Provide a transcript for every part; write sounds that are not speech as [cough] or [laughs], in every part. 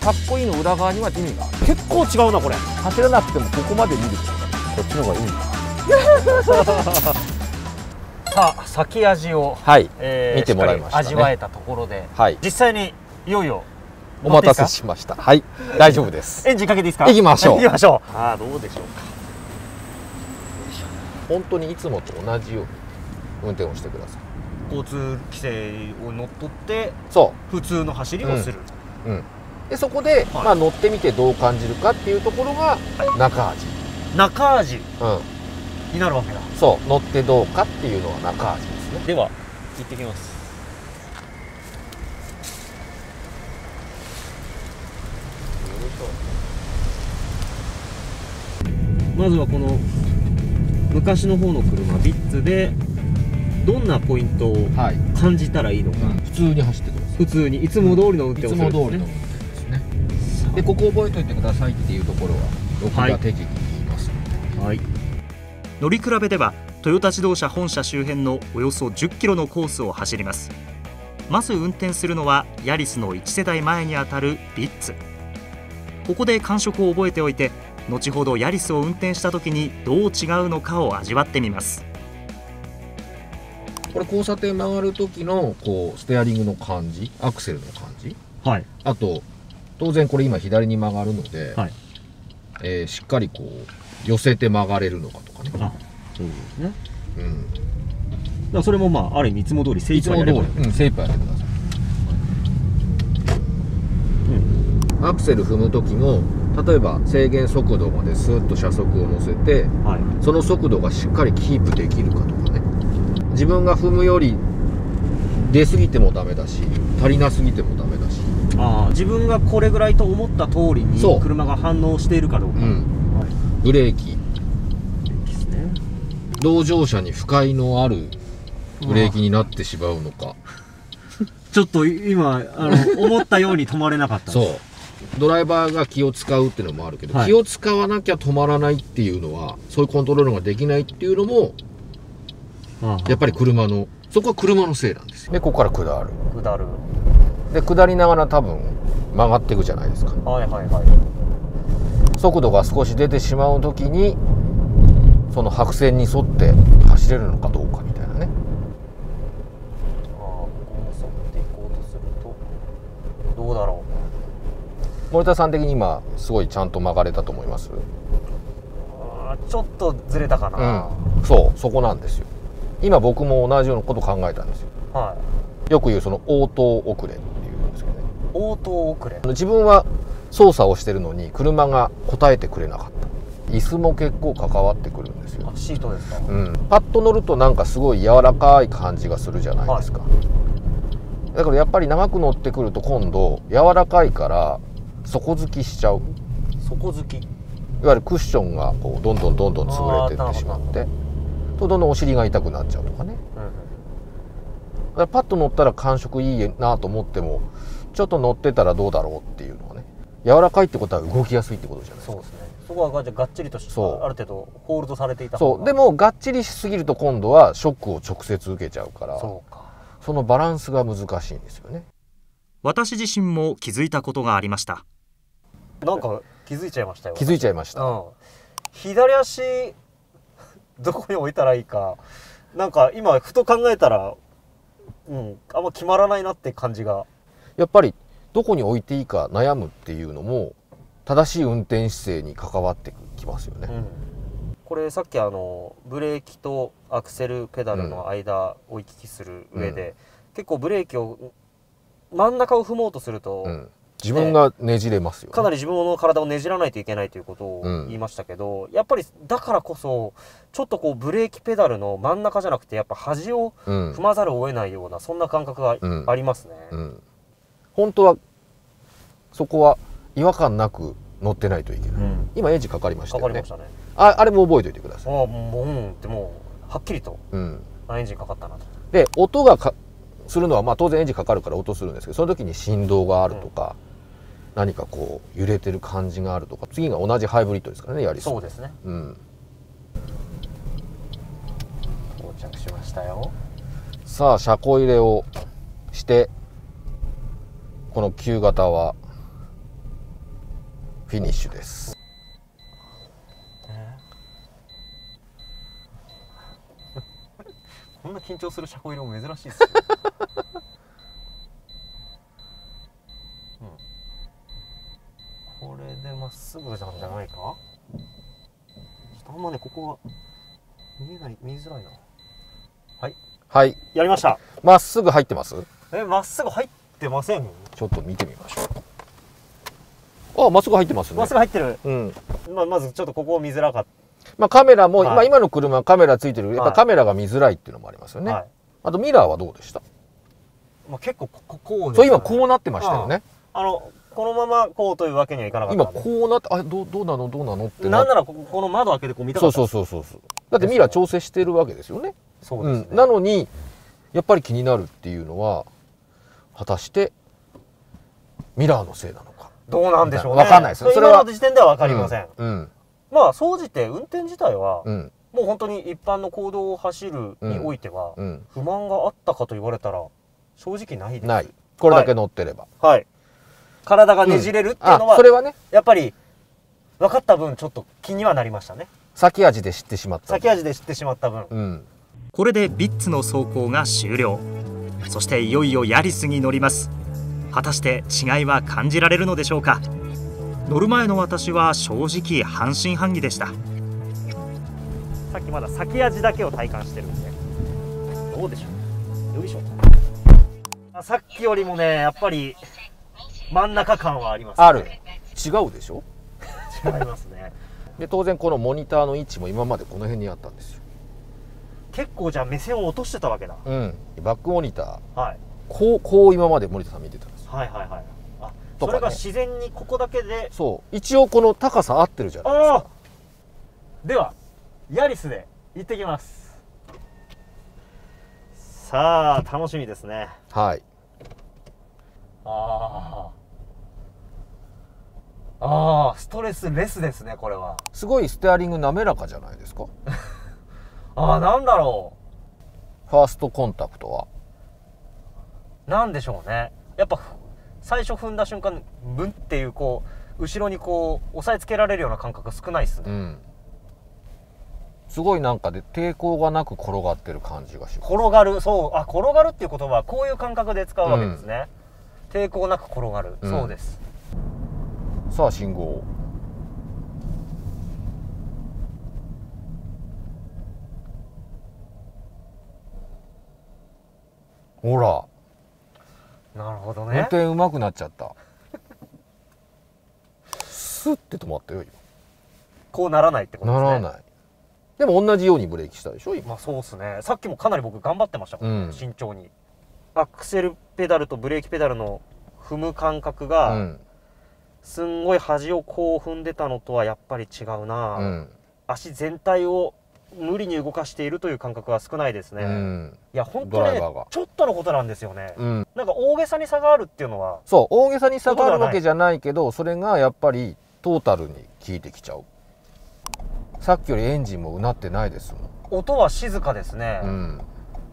かっこいいの裏側には意味がある。結構違うなこれ。走らなくてもここまで見るとこっちの方がいいんだ [laughs] さあ先味を、はい。え見てもらいましたね。味わえたところではい。実際にいよいよお待たせしました。はい。大丈夫です。か [laughs] エンジンかけていいですか？行きましょう。行きましょう。ああどうでしょうか？本当にいつもと同じように運転をしてください。交通規制を乗っ取ってそ普通の走りをする、う、うん、でそこで、はい。まあ、乗ってみてどう感じるかっていうところが中味、中味うん、になるわけだ。そう。乗ってどうかっていうのは中味ですね。では行ってきます。まずはこの昔の方の車ビッツでどんなポイントをはい、感じたらいいのか、普通に走ってくださ普通に。いつも通りの運転をするも通りの運んですね転でここ覚えておいてくださいっていうところは僕はい。が適宜言います、はい。乗り比べではトヨタ自動車本社周辺のおよそ10キロのコースを走ります。まず運転するのはヤリスの1世代前にあたるビッツ。ここで感触を覚えておいて後ほどヤリスを運転した時にどう違うのかを味わってみます。これ交差点曲がる時のこうステアリングの感じ？アクセルの感じ？はい。あと当然これ今左に曲がるので、はい。えーしっかりこう寄せて曲がれるのかとかね、あそうですね。うん、だからそれもまあある意味いつも通り精い一杯やれつも通り、ばうん、精一杯やってください、アクセル踏む時も例えば制限速度までスーッと車速を乗せてはい。その速度がしっかりキープできるかとかね。自分が踏むより出過ぎてもダメだし足りなすぎてもダメああ自分がこれぐらいと思った通りにそう。車が反応しているかどうか、うん。ブレーキ。ですね。同乗者に不快のあるブレーキになってしまうのか。[laughs] ちょっと今あの [laughs] 思ったように止まれなかったそう。ドライバーが気を使うっていうのもあるけど、はい。気を使わなきゃ止まらないっていうのはそういうコントロールができないっていうのもやっぱり車のそこは車のせいなんですよ。でここから下る。下るで下りながら多分曲がっていくじゃないですか。はいはいはい。速度が少し出てしまう時にその白線に沿って走れるのかどうかみたいなね。ああここも沿っていこうとするとどうだろ森田さん的に今すごいちゃんと曲がれたと思います？ちょっとずれたかな、うん。そうそこなんですよ。今僕も同じようなこと考えたんですよ。はい。よく言うその応答遅れ応答遅れ。自分は操作をしてるのに車が答えてくれなかった。椅子も結構関わってくるんですよ。あ、シートですか、うん、パッと乗るとなんかすごい柔らかい感じがするじゃないですか、だからやっぱり長く乗ってくると今度柔らかいから底付きしちゃう。い底付き。わゆるクッションがこうどんどんどんどん潰れていってしまってとどんどんお尻が痛くなっちゃうとかね。うんうん。だからパッと乗ったら感触いいなと思ってもちょっと乗ってたらどうだろうっていうのはね。柔らかいってことは動きやすいってことじゃないですか。そうですね。そこはががっちりとしそう。ある程度ホールドされていたそう。でももがっちりしすぎると今度はショックを直接受けちゃうからそうか。そのバランスが難しいんですよね。私自身も気づいたことがありました。なんか気づいちゃいましたよ。気づいちゃいました。うん。左足 [laughs] どこに置いたらいいか。なんか今ふと考えたらうんあんま決まらないなって感じがやっぱりどこに置いていいか悩むっていうのも正しい運転姿勢に関わってきますよね、うん。これさっきあのブレーキとアクセルペダルの間を行き来する上で、結構ブレーキを真ん中を踏もうとすると、うん。自分がねじれますよ、ね。かなり自分の体をねじらないといけないということをうん。言いましたけど、やっぱりだからこそちょっとこうブレーキペダルの真ん中じゃなくてやっぱ端をうん。踏まざるを得ないようなそんな感覚がうん。ありますね。うん、本当はそこは違和感なく乗ってないといけない、うん。今エンジンかかりましたよね。ね。ああれも覚えておいてください、ああもううんってもうはっきりと。うん、あエンジンかかったなと。で音がかするのはまあ当然エンジンかかるから音するんですけどその時に振動があるとか、何かこう揺れてる感じがあるとか次が同じハイブリッドですからねやり。そうですね。うん、到着しましたよ。さあ車庫入れをしてこの旧型はフィニッシュです。[laughs] こんな緊張する車庫入れも珍しいですねうん、これでまっすぐなんじゃないか？ちょっとあんまねここは見えない見えづらいな。はい。はい。やりました。まっすぐ入ってます？えまっすぐ入ってませんちょっと見てみましょう。あまっすぐ入ってますね。まっすぐ入ってる、うん。まあ、まずちょっとここ見づらかっまあ、カメラも、はい。まあ、今の車はカメラついてる。やっぱはい。カメラが見づらいっていうのもありますよた、ね、はい。あとミラーはどうでした？まあ、結構こここうね。そう今こうなってましたよね。あのこのままこうというわけにはいかなかった今んで。こうなってあどうどうなの？どうなの？ってなんならこここの窓開けてこう見たかそうった。そうそうそうそうだってミラー調整してるわけですよね。そうですね、うん、なのにやっぱり気になるっていうのは果たしてミラーのせいなのか？どうなんでしょうね。わかんないですそれそれは今の時点では分かりません、うんまあ総じて運転自体は、うん。もう本当に一般の行動を走るにおいては、うん不満があったかと言われたら正直ないです。ない。これだけ乗ってれば、はい。体がねじれるっていうのは、あそれはね。やっぱり分かった分ちょっと気にはなりましたね。先味で知ってしまった先味で知ってしまった分。うん。これでビッツの走行が終了。そしていよいよヤリスに乗ります果たして違いは感じられるのでしょうか？乗る前の私は正直半信半疑でした。さっきまだ先味だけを体感してるんで。どうでしょうよいしょ。あさっきよりもねやっぱり真ん中感はあります、ね、ある。違うでしょ？違いますね。で当然このモニターの位置も今までこの辺にあったんですよ。結構じゃあ目線を落としてたわけだ、うん。バックモニター。はい、こうこう今まで森田さん見てたんではいはいはいあとかね。それが自然にここだけで。そう。一応この高さ合ってるじゃないですか。ではヤリスで行ってきます。さあ楽しみですね。はい。ああああストレスレスですねこれは。すごいステアリング滑らかじゃないですか。[laughs] ああなんだろファーストコンタクトは。うなんでしょうね。やっぱ最初踏んだ瞬間ブンっていうこう後ろにこう押さえつけられるような感覚少ないっすね。うん。すごいなんかで抵抗がなく転がってる感じがします。転がる。そう。あ転がるっていう言葉はこういう感覚で使うわけですね、抵抗なく転がる、うん。そうです。さあ信号。ほらなるほど運ね転うまくなっちゃった。スッて止まったよこうならないってことですね。今ならない。でも同じようにブレーキしたでしょ今。まあそうっすね。さっきもかなり僕頑張ってましたもん、うん。慎重に。アクセルペダルとブレーキペダルの踏む感覚が、うん。すんごい端をこう踏んでたのとはやっぱり違うな、うん。足全体を無理に動かしているという感覚は少ないですね、ういんや本当ねちょっとのことなんですよね、うん。なんか大げさに差があるっていうのは。そう大げさに下がるわけじゃないけどそれがやっぱりトータルに効いてきちゃう。さっきよりエンジンもうなってないですも音は静かですね、ん、うん、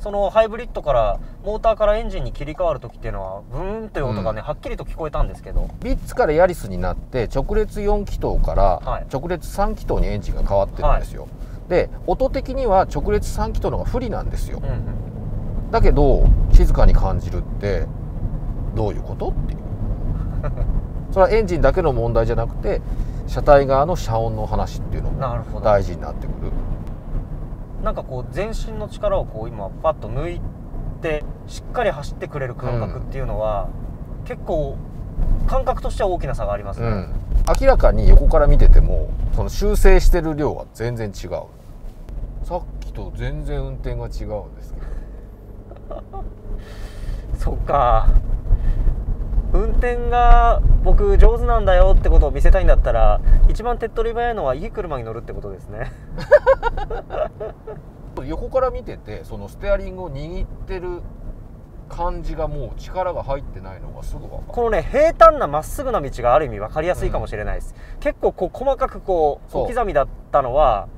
そのハイブリッドからモーターからエンジンに切り替わる時っていうのはブーンという音がね、うん。はっきりと聞こえたんですけど。ビッツからヤリスになって直列4気筒からはい。直列3気筒にエンジンが変わってるんですよ、で音的には直列3気筒の方が不利なんですよ。うんうん。だけど静かに感じるってどういうことっていう。[laughs] それはエンジンだけの問題じゃなくて車体側の遮音の話っていうのも大事になってくる。なんかこう全身の力をこう今パッと抜いてしっかり走ってくれる感覚っていうのは、結構感覚としては大きな差がありますね、うん、明らかに横から見ててもその修正してる量が全然違うさっきと全然運転が違うんですけど。[laughs] そっか。運転が僕上手なんだよってことを見せたいんだったら一番手っ取り早いのはいい車に乗るってことですね。[laughs] 横から見ててそのステアリングを握ってる感じがもう力が入ってないのがすぐ分かる。このね平坦なまっすぐな道がある意味分かりやすいかもしれないです、結構こう細かくこう。小刻みだったのは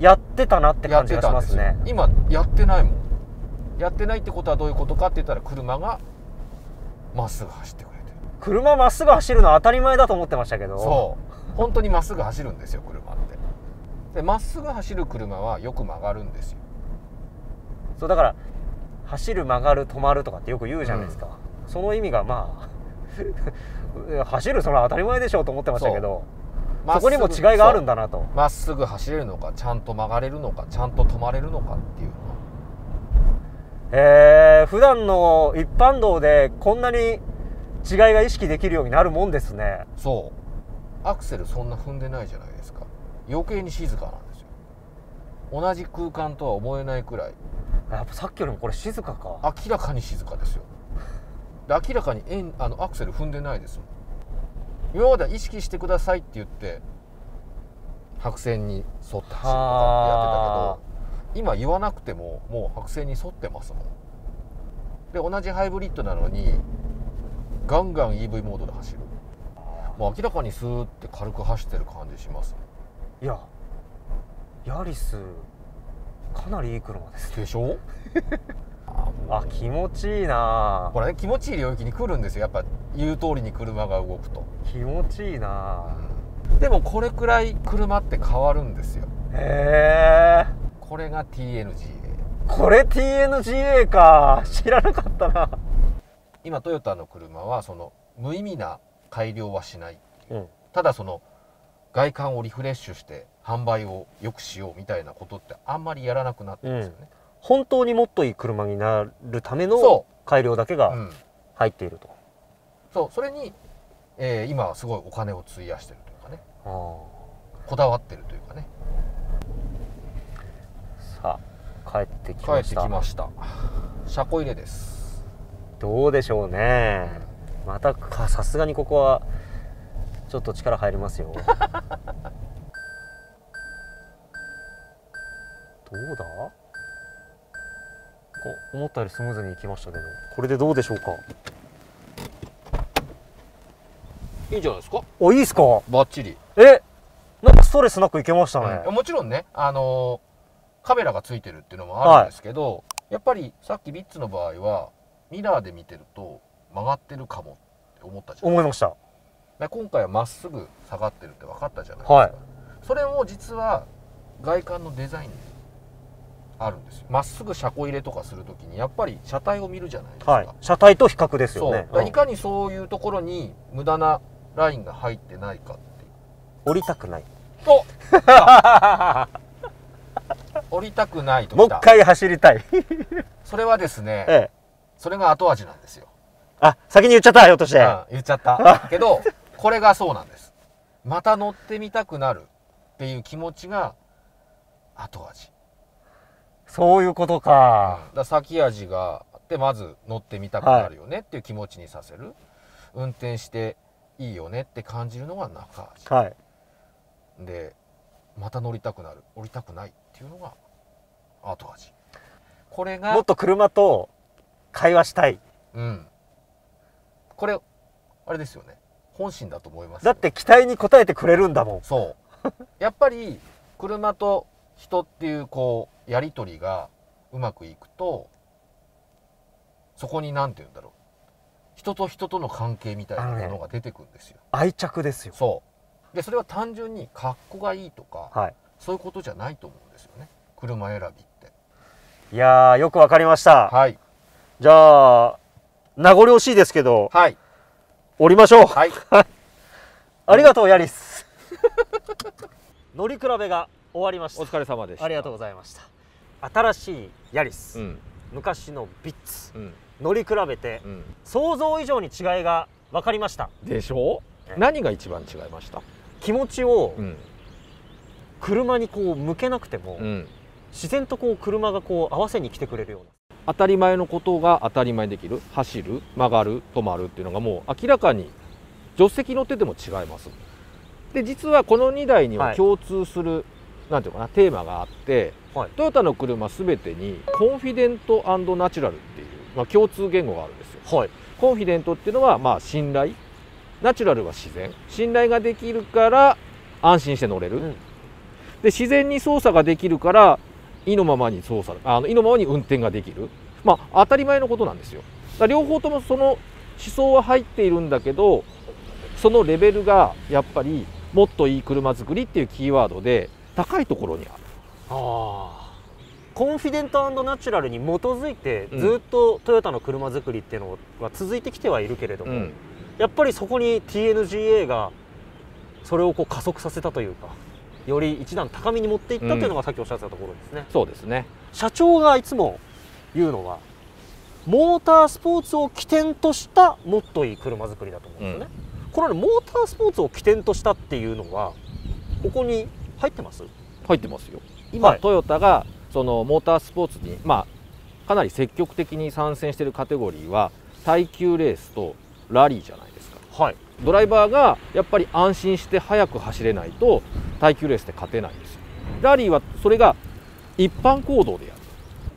やってたなって感じがしますね。やってたんですよ。今やってないもん。やってないってことはどういうことかって言ったら車がまっすぐ走ってくれてる。車まっすぐ走るのは当たり前だと思ってましたけど。そう。本当にまっすぐ走るんですよ車って。でまっすぐ走る車はよく曲がるんですよ。そうだから走る曲がる止まるとかってよく言うじゃないですか、その意味がまあ [laughs] 走るそれは当たり前でしょうと思ってましたけどそこにも違いがあるんだなと。まっすぐ走れるのかちゃんと曲がれるのかちゃんと止まれるのかっていうのは。えー、普段の一般道でこんなに違いが意識できるようになるもんですね。そう。アクセルそんな踏んでないじゃないですか。余計に静かなんですよ。同じ空間とは思えないくらい。やっぱさっきよりもこれ静かか。明らかに静かですよ。で明らかにエンあのアクセル踏んでないです今までは意識してくださいって言って白線に沿って走るとかってやってたけど今言わなくてももう白線に沿ってますもん。で同じハイブリッドなのにガンガン EV モードで走る。もう明らかにスーって軽く走ってる感じしますいやヤリスかなりいい車ですね。でしょ？あ気持ちいいな。これね気持ちいい領域に来るんですよ。やっぱ言う通りに車が動くと。気持ちいいな。でもこれくらい車って変わるんですよ。へえこれが TNGA これ TNGA か。知らなかったな。今トヨタの車はその無意味な改良はしない。うん。ただその外観をリフレッシュして販売を良くしようみたいなことってあんまりやらなくなってますよね、本当にもっといい車になるためのそ改良だけがうん。入っていると、そうそれに、えー今はすごいお金を費やしてるというかね。あこだわってるというかね。ーさあ帰ってき帰ってましたきました。車庫入れです。どうでしょうね、またかさすがにここはちょっと力入りますよ。[laughs] どうだ？こう思ったよりスムーズにいきましたけどこれでどうでしょうか？いいんじゃないですか？おいいっすか？バッチリ。えなんかストレスなくいけましたね、うん。もちろんね、あのーカメラがついてるっていうのもあるんですけど、やっぱりさっきビッツの場合はミラーで見てると曲がってるかもって思ったじゃない思いました。で今回はまっすぐ下がってるって分かったじゃないですか、はい。それも実は外観のデザインにあるんですよ。まっすぐ車庫入れとかするときにやっぱり車体を見るじゃないですか、はい。車体と比較ですよね。だからいかにそういうところに無駄なラインが入ってないかっていう。降りたくない。お！[laughs] 降りたくないともう一回走りたい。[laughs] それはですね、ええ。それが後味なんですよ、あ先に言っちゃったひょっとして、うん言っちゃった。[laughs] けどこれがそうなんです。また乗ってみたくなるっていう気持ちが後味そういうことだか、から先味があってまず乗ってみたくなるよねっていう気持ちにさせる、運転していいよねって感じるのが中味はい。でまた乗りたくなる。降りたくないっていうのが後味。これがもっと車と会話したい。うん。これあれですよね。本心だと思いますよ。だって期待に応えてくれるんだもん。そう。やっぱり車と人っていうこうやり取りがうまくいくとそこに何て言うんだろう。人と人との関係みたいなものが出てくるんですよ、愛着ですよ。そう。でそれは単純に格好がいいとかはい。そういうことじゃないと思うんですよね。車選びって。いやーよくわかりました。はい。じゃあ名残惜しいですけどはい。降りましょう。はい。[laughs] ありがとうヤリス。[laughs] 乗り比べが終わりました。お疲れ様でした。ありがとうございました。新しいヤリス、うん。昔のビッツ。うん。乗り比べてうん。想像以上に違いが分かりました。でしょ？ね何が一番違いました？気持ちをうん。車にこう向けなくても、うん。自然とこう車がこう合わせに来てくれるような。当たり前のことが当たり前にできる。走る曲がる止まるっていうのがもう明らかに助手席乗ってても違います。で実はこの2台にははい。共通する、なんていうのかなテーマがあって、はい。トヨタの車すべてにコンフィデントナチュラルっていう、まあ、共通言語があるんですよ。はい。コンフィデントっていうのはまあ信頼。ナチュラルは自然。信頼ができるから安心して乗れる、うん。で自然に操作ができるから意のままに操作あの意のままに運転ができる。まあ当たり前のことなんですよ。両方ともその想は入っているんだけどそのレベルがやっぱりもっといい車作りっていうキーワードで高いところにある。あコンフィデントナチュラルに基づいてうん。ずっとトヨタの車作りっていうのが続いてきてはいるけれども、うん。やっぱりそこに TNGA がそれをこう加速させたというかより一段高みに持っていったというのがさっきおっしゃってたところですね、そうですね。社長がいつも言うのはモータースポーツを起点としたもっといい車作りだと思うんですよね、これねモータースポーツを起点としたっていうのはここに入ってます？入ってますよ。今、はい。トヨタがそのモータースポーツにまあかなり積極的に参戦しているカテゴリーは耐久レースとラリーじゃないですか。はい。ドライバーがやっぱり安心して速く走れないと耐久レースで勝てないんですよ。ラリーはそれが一般行動でやる。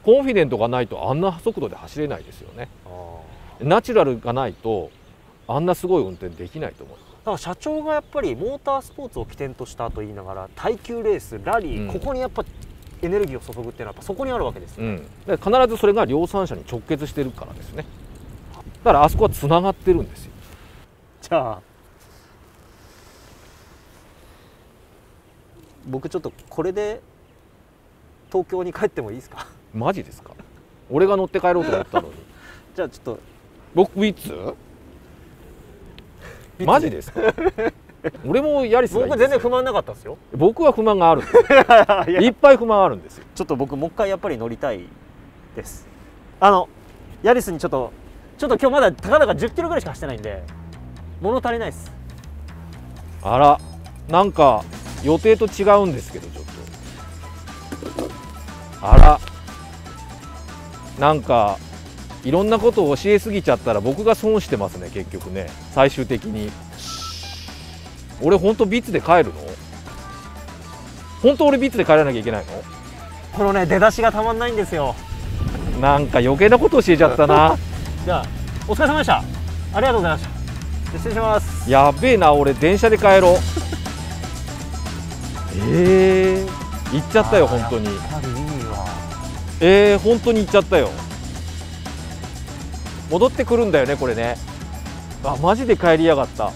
コンフィデントがないとあんな速度で走れないですよね。ナチュラルがないとあんなすごい運転できないと思う。だから社長がやっぱりモータースポーツを起点としたと言いながら耐久レースラリー、うん。ここにやっぱエネルギーを注ぐっていうのはやっぱそこにあるわけですよ、うん、だから必ずそれが量産車に直結してるからですね。だからあそこはつながってるんですよ。じゃあ僕ちょっとこれで東京に帰ってもいいですか？マジですか？俺が乗って帰ろうと思ったのに。[laughs] じゃあちょっと。僕ウィッツ？マジですか？[laughs] 俺もヤリスがいい僕全然不満なかったですよ。僕は不満があるんです。よ [laughs] いや。いっぱい不満あるんですよ。ちょっと僕もう一回やっぱり乗りたいです。あのヤリスにちょっとちょっと今日まだたかだか1 0キロぐらいしか走ってないんで物足りないです。あら。なんか予定と違うんですけどちょっと。あら。なんかいろんなことを教えすぎちゃったら僕が損してますね結局ね。最終的に。俺本当ビッツで帰るの？本当俺ビッツで帰らなきゃいけないこのね出だしがたまんないんですよ。のなんか余計なこと教えちゃったな。[laughs] じゃあお疲れ様でした。ありがとうございました。失礼します。やべえな俺電車で帰ろう。[laughs] えー、行っちゃったよ本当に。やっぱりいいわ。えー、本当に行っちゃったよ戻ってくるんだよねこれね。あマジで帰りやがった。